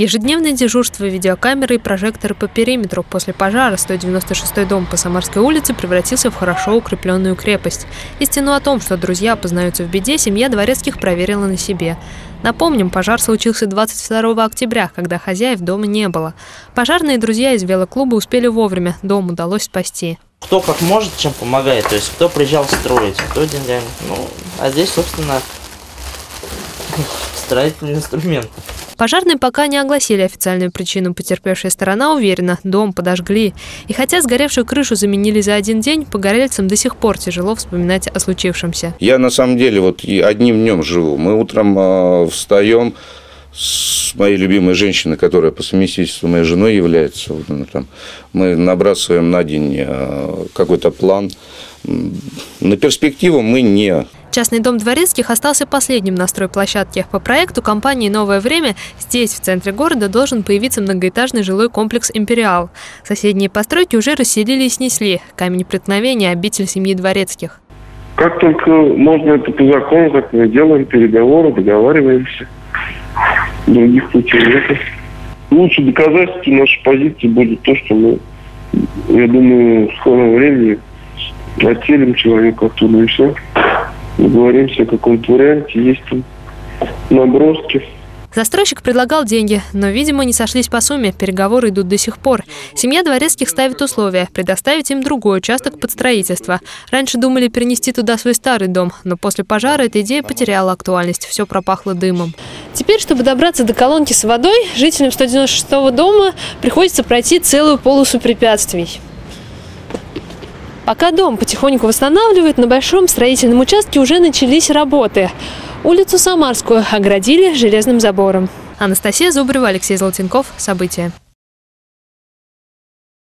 Ежедневное дежурство, видеокамеры и прожекторы по периметру. После пожара 196-й дом по Самарской улице превратился в хорошо укрепленную крепость. Истину о том, что друзья познаются в беде, семья Дворецких проверила на себе. Напомним, пожар случился 22 октября, когда хозяев дома не было. Пожарные друзья из велоклуба успели вовремя, дом удалось спасти. Кто как может, чем помогает, то есть кто приезжал строить, кто деньгами. Ну, а здесь, собственно, строительный инструмент. Пожарные пока не огласили официальную причину. Потерпевшая сторона уверена, дом подожгли. И хотя сгоревшую крышу заменили за один день, погорельцам до сих пор тяжело вспоминать о случившемся. Я на самом деле вот одним днем живу. Мы утром э, встаем с моей любимой женщиной, которая по совместительству моей женой является. Вот она там, мы набрасываем на день э, какой-то план. На перспективу мы не Частный дом Дворецких остался последним на стройплощадке. По проекту компании «Новое время» здесь, в центре города, должен появиться многоэтажный жилой комплекс «Империал». Соседние постройки уже расселили и снесли. Камень преткновения – обитель семьи Дворецких. Как только можно это по закону, как мы делаем переговоры, договариваемся. Других путей нет. Лучше доказательство нашей позиции будет то, что мы, я думаю, в скором времени отселим человека оттуда и все договоримся о каком-то варианте, есть там наброски. Застройщик предлагал деньги, но, видимо, не сошлись по сумме. Переговоры идут до сих пор. Семья Дворецких ставит условия – предоставить им другой участок под строительство. Раньше думали перенести туда свой старый дом, но после пожара эта идея потеряла актуальность. Все пропахло дымом. Теперь, чтобы добраться до колонки с водой, жителям 196-го дома приходится пройти целую полосу препятствий. Пока дом потихоньку восстанавливают, на большом строительном участке уже начались работы. Улицу Самарскую оградили железным забором. Анастасия Зубрева, Алексей Золотенков. События.